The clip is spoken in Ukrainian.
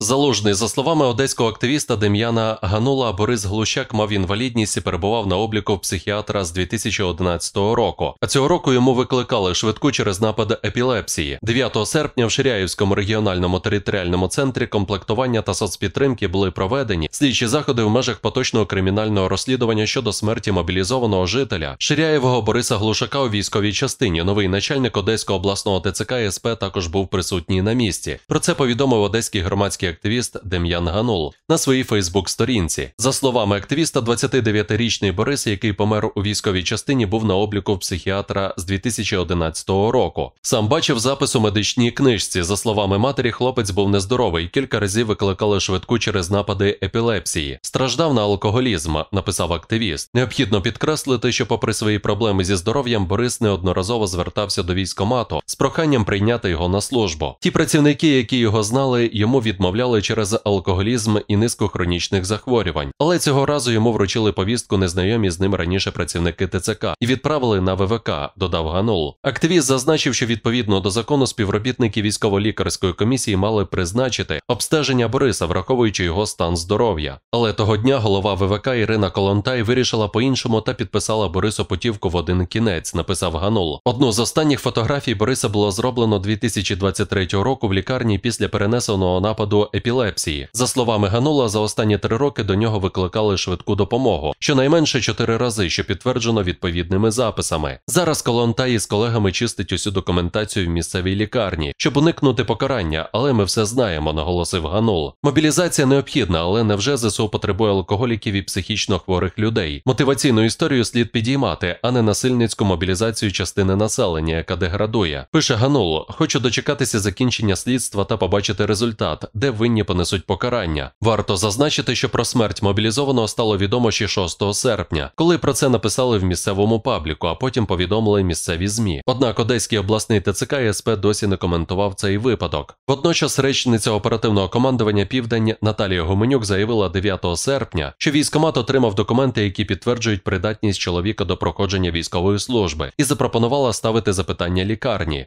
Залужний, за словами одеського активіста Дем'яна Ганула, Борис Глущак мав інвалідність і перебував на обліку в психіатра з 2011 року. А цього року йому викликали швидку через напад епілепсії. 9 серпня в Ширяївському регіональному територіальному центрі комплектування та соцпідтримки були проведені слідчі заходи в межах поточного кримінального розслідування щодо смерті мобілізованого жителя Ширяєвого Бориса Глушака у військовій частині. Новий начальник Одеського обласного ТЦК СП також був присутній на місці. Про це повідомив одеський громадський активіст Дем'ян Ганул на своїй Фейсбук-сторінці. За словами активіста, 29-річний Борис, який помер у військовій частині, був на обліку психіатра з 2011 року. Сам бачив запис у медичній книжці. За словами матері, хлопець був нездоровий. Кілька разів викликали швидку через напади епілепсії. Страждав на алкоголізм, написав активіст. Необхідно підкреслити, що, попри свої проблеми зі здоров'ям, Борис неодноразово звертався до військомату з проханням прийняти його на службу. Ті працівники, які його знали, йому відмовляли через алкоголізм і низку хронічних захворювань. Але цього разу йому вручили повістку незнайомі з ним раніше працівники ТЦК і відправили на ВВК, додав Ганул. Активіст зазначив, що відповідно до закону співробітники військово-лікарської комісії мали призначити обстеження Бориса, враховуючи його стан здоров'я. Але того дня голова ВВК Ірина Колонтай вирішила по-іншому та підписала Борису путівку в один кінець, написав Ганул. Одну з останніх фотографій Бориса було зроблено 2023 року в лікарні після перенесеного нападу епілепсії. За словами Ганула, за останні три роки до нього викликали швидку допомогу, щонайменше чотири рази, що підтверджено відповідними записами. Зараз Колонтай з колегами чистить усю документацію в місцевій лікарні, щоб уникнути покарання, але ми все знаємо, наголосив Ганул. Мобілізація необхідна, але невже ЗСУ потребує алкоголіків і психічно хворих людей? Мотиваційну історію слід підіймати, а не насильницьку мобілізацію частини населення, яка деградує. Пише Ганул: хочу дочекатися закінчення слідства та побачити результат, де винні понесуть покарання. Варто зазначити, що про смерть мобілізованого стало відомо ще 6 серпня, коли про це написали в місцевому пабліку, а потім повідомили місцеві змі. Однак Одеський обласний ТЦК СП досі не коментував цей випадок. Водночас речниця оперативного командування Південь Наталія Гуменюк заявила 9 серпня, що військомат отримав документи, які підтверджують придатність чоловіка до проходження військової служби, і запропонувала ставити запитання лікарні.